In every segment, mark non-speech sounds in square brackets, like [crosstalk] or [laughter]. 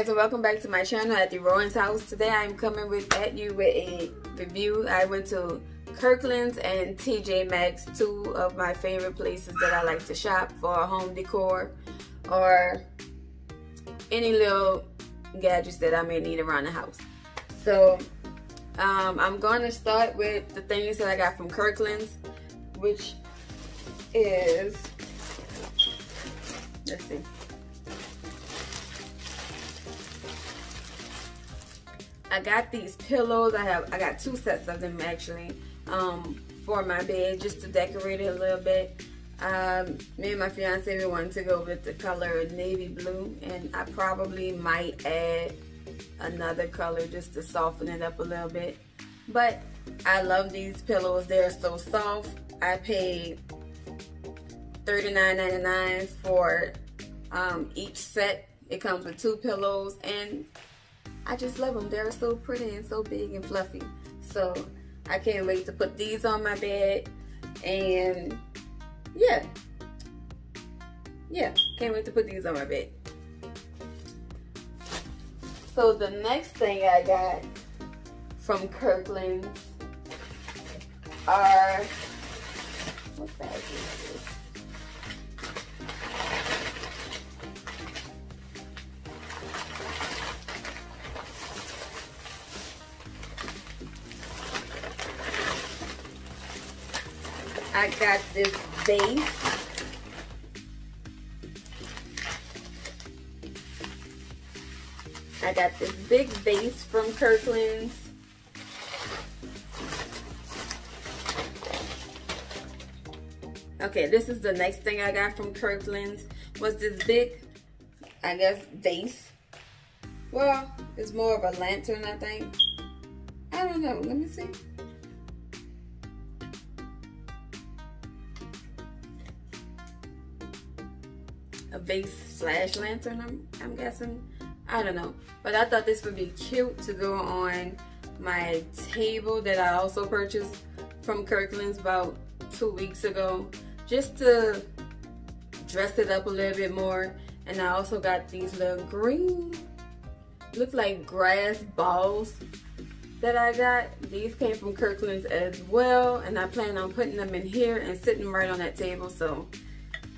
guys and welcome back to my channel at the Rowan's house. Today I'm coming with at you with a review. I went to Kirkland's and TJ Maxx, two of my favorite places that I like to shop for home decor or any little gadgets that I may need around the house. So um, I'm going to start with the things that I got from Kirkland's, which is, let's see. I got these pillows. I have I got two sets of them actually um, for my bed just to decorate it a little bit. Um, me and my fiance we wanted to go with the color navy blue and I probably might add another color just to soften it up a little bit. But I love these pillows. They're so soft. I paid $39.99 for um, each set. It comes with two pillows and I just love them. They're so pretty and so big and fluffy. So I can't wait to put these on my bed. And yeah. Yeah, can't wait to put these on my bed. So the next thing I got from Kirkland are, what bag is this? I got this vase. I got this big vase from Kirkland's. Okay, this is the next thing I got from Kirkland's. Was this big, I guess, vase. Well, it's more of a lantern, I think. I don't know. Let me see. A vase slash lantern, I'm, I'm guessing. I don't know. But I thought this would be cute to go on my table that I also purchased from Kirkland's about two weeks ago. Just to dress it up a little bit more. And I also got these little green, look like grass balls that I got. These came from Kirkland's as well. And I plan on putting them in here and sitting right on that table. So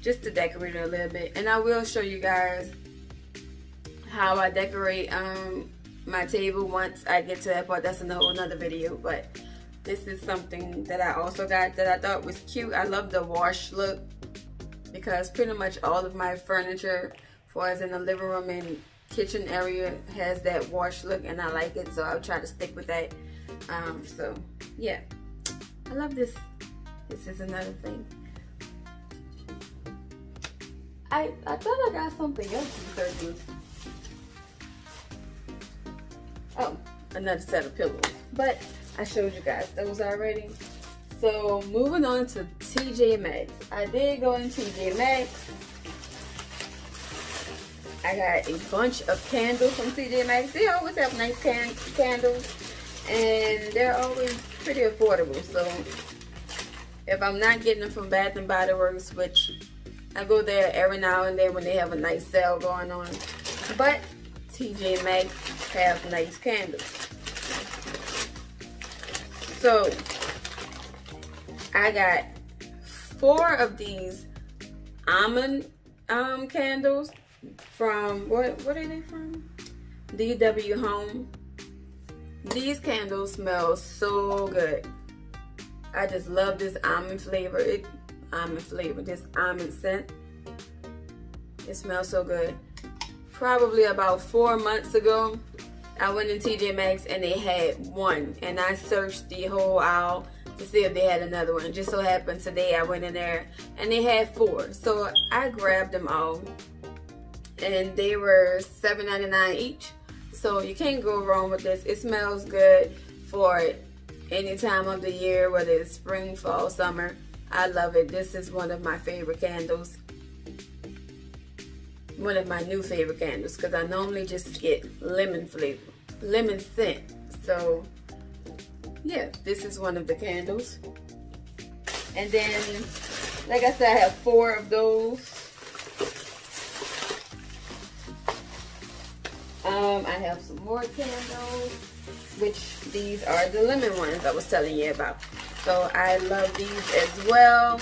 just to decorate it a little bit. And I will show you guys how I decorate um, my table once I get to that part. That's in a whole another video, but this is something that I also got that I thought was cute. I love the wash look because pretty much all of my furniture, for as in the living room and kitchen area, has that wash look, and I like it, so I'll try to stick with that. Um, so yeah, I love this. This is another thing. I, I thought I got something else from Kirkland's. Oh, another set of pillows. But I showed you guys those already. So moving on to TJ Maxx. I did go in TJ Maxx. I got a bunch of candles from TJ Maxx. They always have nice can candles. And they're always pretty affordable. So if I'm not getting them from Bath and Body Works, which I go there every now and then when they have a nice sale going on. But TJ Maxx have nice candles. So I got four of these almond um, candles from what what are they from? DW Home. These candles smell so good. I just love this almond flavor. It almond flavor, this almond scent. It smells so good. Probably about four months ago, I went in TJ Maxx and they had one. And I searched the whole aisle to see if they had another one. Just so happened today I went in there and they had four. So I grabbed them all. And they were $7.99 each. So you can't go wrong with this. It smells good for any time of the year, whether it's spring, fall, summer. I love it. This is one of my favorite candles. One of my new favorite candles because I normally just get lemon flavor, lemon scent. So yeah, this is one of the candles. And then, like I said, I have four of those. Um, I have some more candles, which these are the lemon ones I was telling you about. So I love these as well.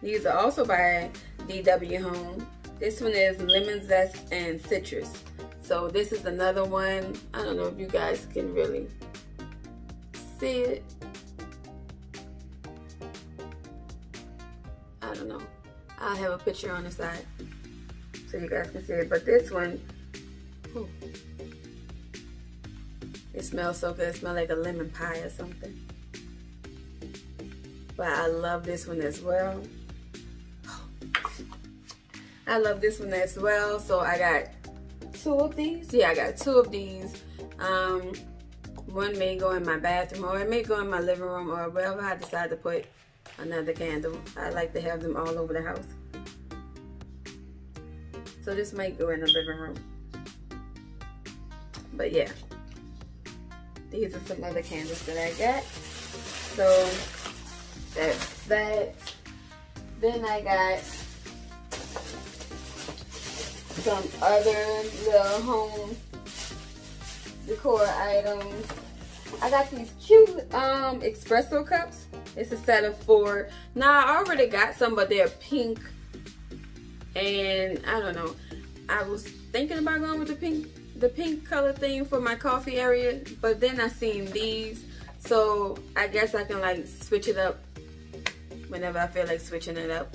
These are also by DW Home. This one is lemon zest and citrus. So this is another one. I don't know if you guys can really see it. I don't know. I'll have a picture on the side so you guys can see it. But this one, it smells so good. It smells like a lemon pie or something. But I love this one as well. [sighs] I love this one as well. So I got two of these. Yeah, I got two of these. Um, one may go in my bathroom or it may go in my living room or wherever I decide to put another candle. I like to have them all over the house. So this might go in the living room. But yeah, these are some other candles that I got. So that's that. Then I got some other little home decor items. I got these cute um, espresso cups. It's a set of four. Now, I already got some, but they're pink. And I don't know. I was thinking about going with the pink the pink color theme for my coffee area. But then I seen these. So I guess I can like switch it up whenever I feel like switching it up.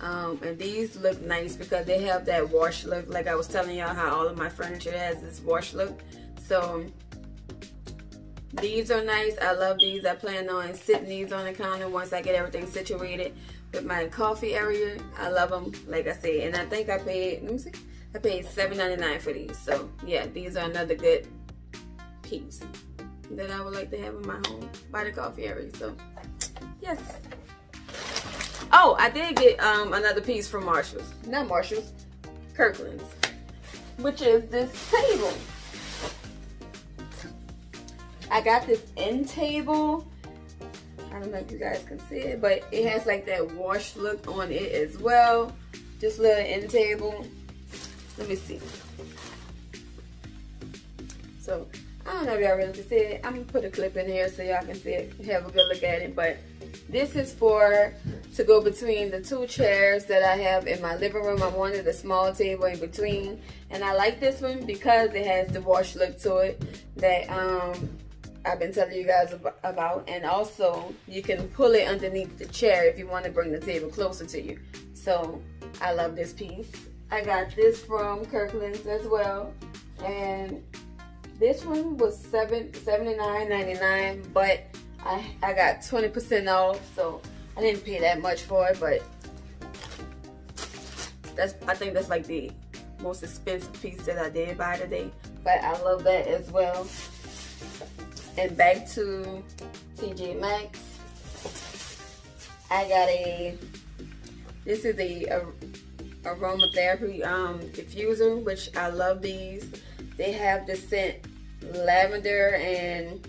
Um, and these look nice because they have that wash look. Like I was telling y'all how all of my furniture has this wash look. So these are nice. I love these. I plan on sitting these on the counter once I get everything situated with my coffee area. I love them, like I said. And I think I paid, let me see, I paid $7.99 for these. So yeah, these are another good piece that I would like to have in my home by the coffee area. So yes. Oh, I did get um, another piece from Marshalls. Not Marshalls, Kirkland's. Which is this table. I got this end table. I don't know if you guys can see it, but it has like that wash look on it as well. Just little end table. Let me see. So, I don't know if y'all really can see it. I'm gonna put a clip in here so y'all can see it, have a good look at it. But this is for to go between the two chairs that I have in my living room. I wanted a small table in between. And I like this one because it has the wash look to it that um, I've been telling you guys about. And also, you can pull it underneath the chair if you want to bring the table closer to you. So, I love this piece. I got this from Kirkland's as well. And this one was seven seventy nine ninety nine, but I, I got 20% off, so I didn't pay that much for it, but that's I think that's like the most expensive piece that I did buy today. But I love that as well. And back to TJ Maxx. I got a, this is a, a aromatherapy um, diffuser, which I love these. They have the scent lavender and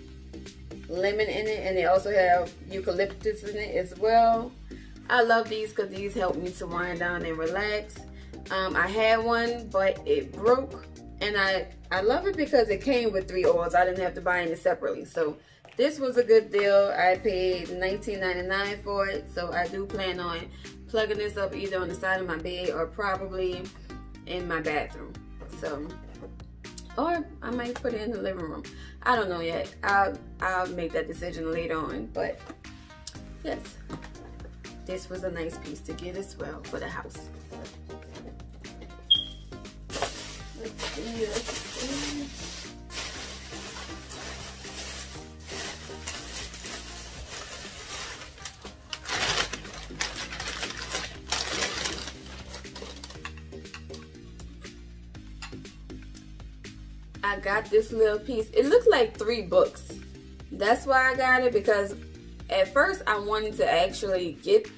lemon in it and they also have eucalyptus in it as well. I love these because these help me to wind down and relax. Um, I had one but it broke and I, I love it because it came with three oils. I didn't have to buy any separately. So this was a good deal. I paid $19.99 for it. So I do plan on plugging this up either on the side of my bed or probably in my bathroom. So or I might put it in the living room. I don't know yet. I'll, I'll make that decision later on. But yes, this was a nice piece to get as well for the house. Let's see. I got this little piece. It looked like three books. That's why I got it because at first I wanted to actually get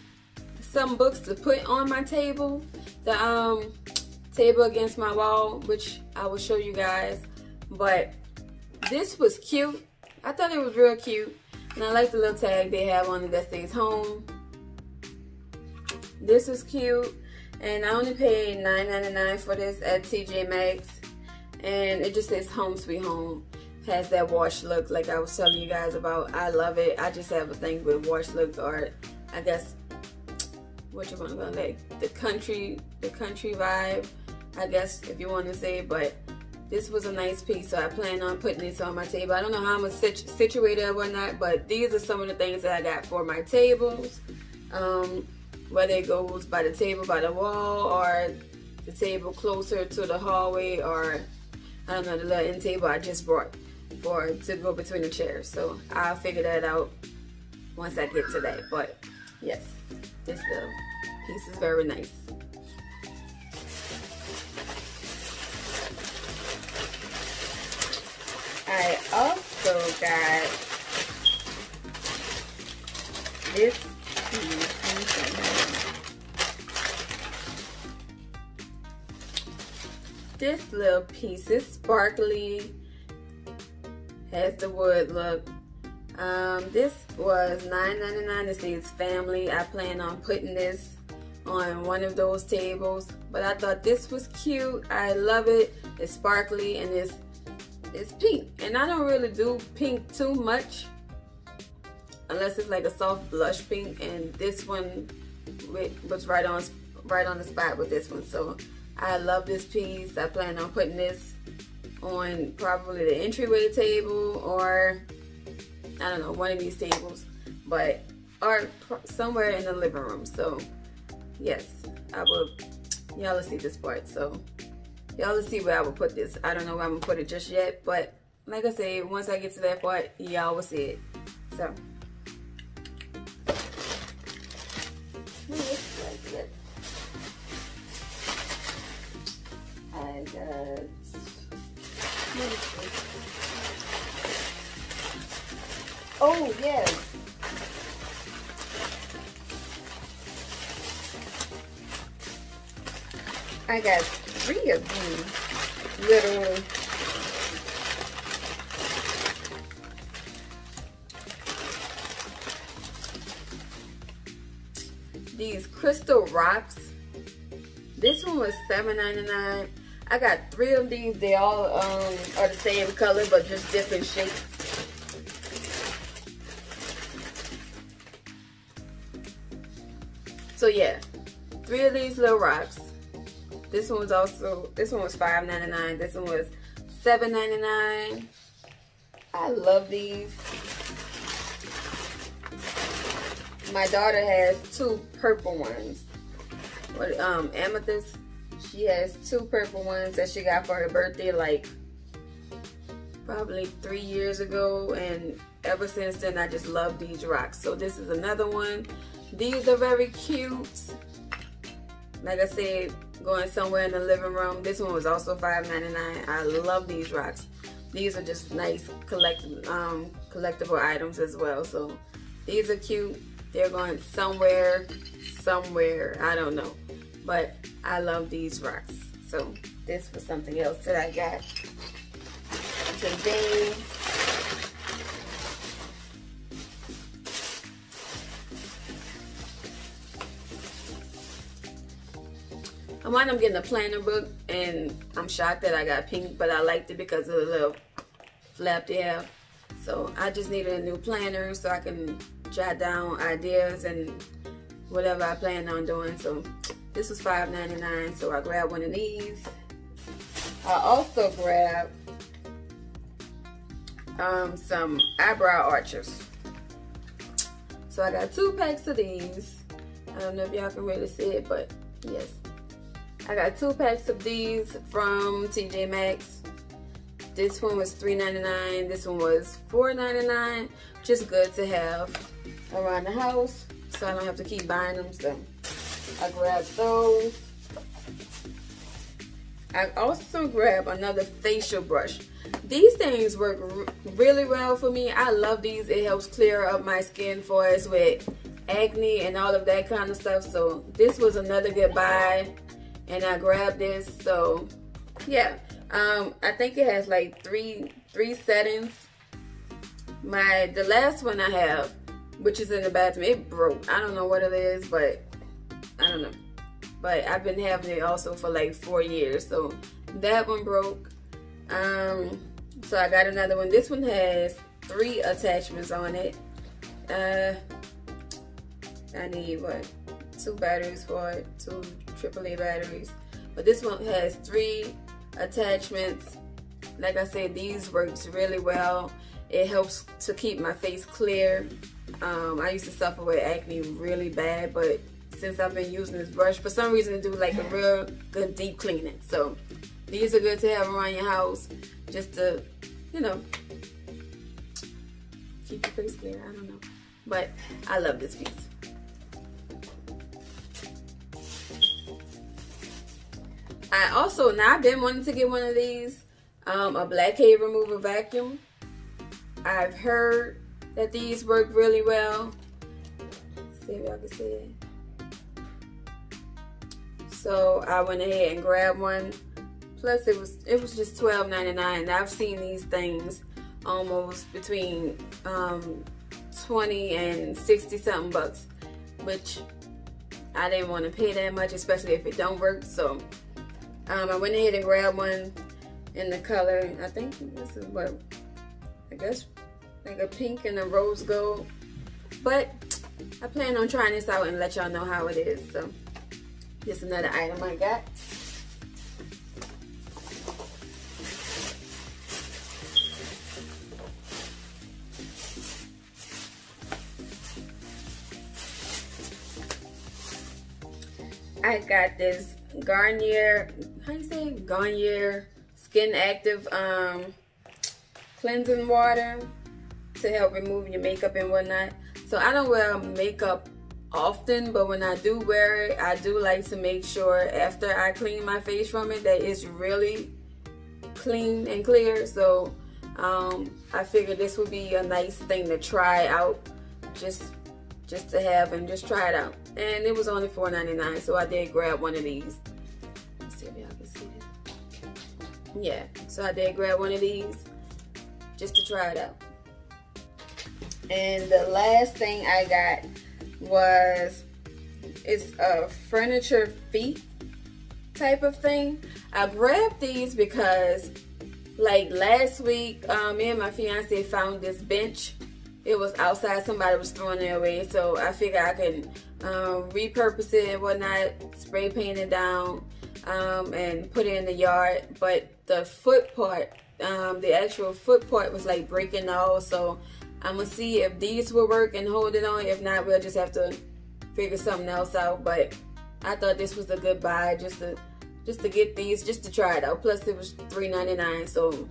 some books to put on my table. The um, table against my wall, which I will show you guys. But this was cute. I thought it was real cute. And I like the little tag they have on it that says home. This is cute. And I only paid $9.99 for this at TJ Maxx. And it just says home sweet home. Has that wash look like I was telling you guys about. I love it. I just have a thing with wash look or I guess what you want to call like the country the country vibe I guess if you want to say but this was a nice piece so I plan on putting this on my table I don't know how I'm situ situated or whatnot but these are some of the things that I got for my tables um, whether it goes by the table by the wall or the table closer to the hallway or I don't know the little end table I just brought for to go between the chairs so I'll figure that out once I get to that but yes this little piece is very nice. I also got this piece. This little piece is sparkly, has the wood look. Um, this was $9.99. It says family. I plan on putting this on one of those tables. But I thought this was cute. I love it. It's sparkly and it's it's pink. And I don't really do pink too much. Unless it's like a soft blush pink. And this one was right on right on the spot with this one. So I love this piece. I plan on putting this on probably the entryway table or I don't know, one of these tables, but or somewhere in the living room. So yes, I will, y'all will see this part. So y'all will see where I will put this. I don't know where I'm gonna put it just yet, but like I said, once I get to that part, y'all will see it. So. Oh, yes. I got three of these little these crystal rocks. This one was $7.99. I got three of these. They all um, are the same color, but just different shapes. So yeah, three of these little rocks. This one was also, this one was $5.99. This one was $7.99. I love these. My daughter has two purple ones. What um amethyst. She has two purple ones that she got for her birthday like probably three years ago and ever since then I just love these rocks. So this is another one. These are very cute. Like I said, going somewhere in the living room. This one was also $5.99. I love these rocks. These are just nice collect, um, collectible items as well. So these are cute. They're going somewhere, somewhere. I don't know. But I love these rocks. So this was something else that I got today. I wound up getting a planner book and I'm shocked that I got pink, but I liked it because of the little flap they have. So I just needed a new planner so I can jot down ideas and whatever I plan on doing. So this was $5.99, so I grabbed one of these. I also grabbed um, some eyebrow archers. So I got two packs of these. I don't know if y'all can really see it, but yes. I got two packs of these from TJ Maxx. This one was $3.99. This one was $4.99. Just good to have around the house so I don't have to keep buying them. So I grabbed those. I also grabbed another facial brush. These things work really well for me. I love these. It helps clear up my skin for us with acne and all of that kind of stuff. So this was another good buy and I grabbed this. So yeah, um, I think it has like three three settings. My the last one I have, which is in the bathroom, it broke. I don't know what it is, but I don't know. but I've been having it also for like four years. So that one broke. Um, so I got another one. This one has three attachments on it. Uh, I need what? Two batteries for it, two AAA batteries. But this one has three attachments. Like I said, these works really well. It helps to keep my face clear. Um, I used to suffer with acne really bad, but since I've been using this brush, for some reason, it do like a real good deep cleaning. So these are good to have around your house just to, you know, keep your face clear. I don't know. But I love this piece. I also, now I've been wanting to get one of these, um, a blackhead remover vacuum. I've heard that these work really well. Let's see if y'all can see it. So I went ahead and grabbed one. Plus it was it was just $12.99. and I've seen these things almost between um, 20 and 60 something bucks, which I didn't want to pay that much, especially if it don't work. So um, I went ahead and grabbed one in the color, I think this is what, I guess like a pink and a rose gold. But I plan on trying this out and let y'all know how it is. So just another item I got. I got this Garnier, how you say? Garnier Skin Active um, Cleansing Water to help remove your makeup and whatnot. So I don't wear makeup often, but when I do wear it, I do like to make sure after I clean my face from it that it's really clean and clear. So um, I figured this would be a nice thing to try out just just to have and just try it out. And it was only $4.99, so I did grab one of these. Yeah, so I did grab one of these just to try it out. And the last thing I got was, it's a furniture feet type of thing. I grabbed these because like last week, um, me and my fiance found this bench. It was outside, somebody was throwing it away. So I figured I could um, repurpose it and whatnot, spray paint it down, um, and put it in the yard. But the foot part, um, the actual foot part was like breaking off. So I'm gonna see if these will work and hold it on. If not, we'll just have to figure something else out. But I thought this was a good buy just to just to get these, just to try it out. Plus it was $3.99, so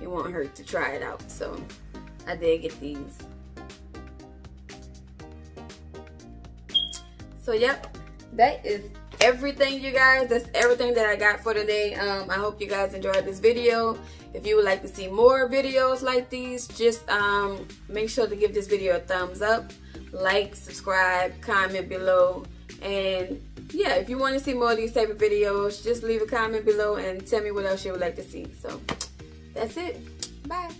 it won't hurt to try it out. So I did get these. So yep, that is everything you guys. That's everything that i got for today. Um, i hope you guys enjoyed this video. If you would like to see more videos like these just um, make sure to give this video a thumbs up like subscribe comment below and yeah if you want to see more of these type of videos just leave a comment below and tell me what else you would like to see. So that's it. Bye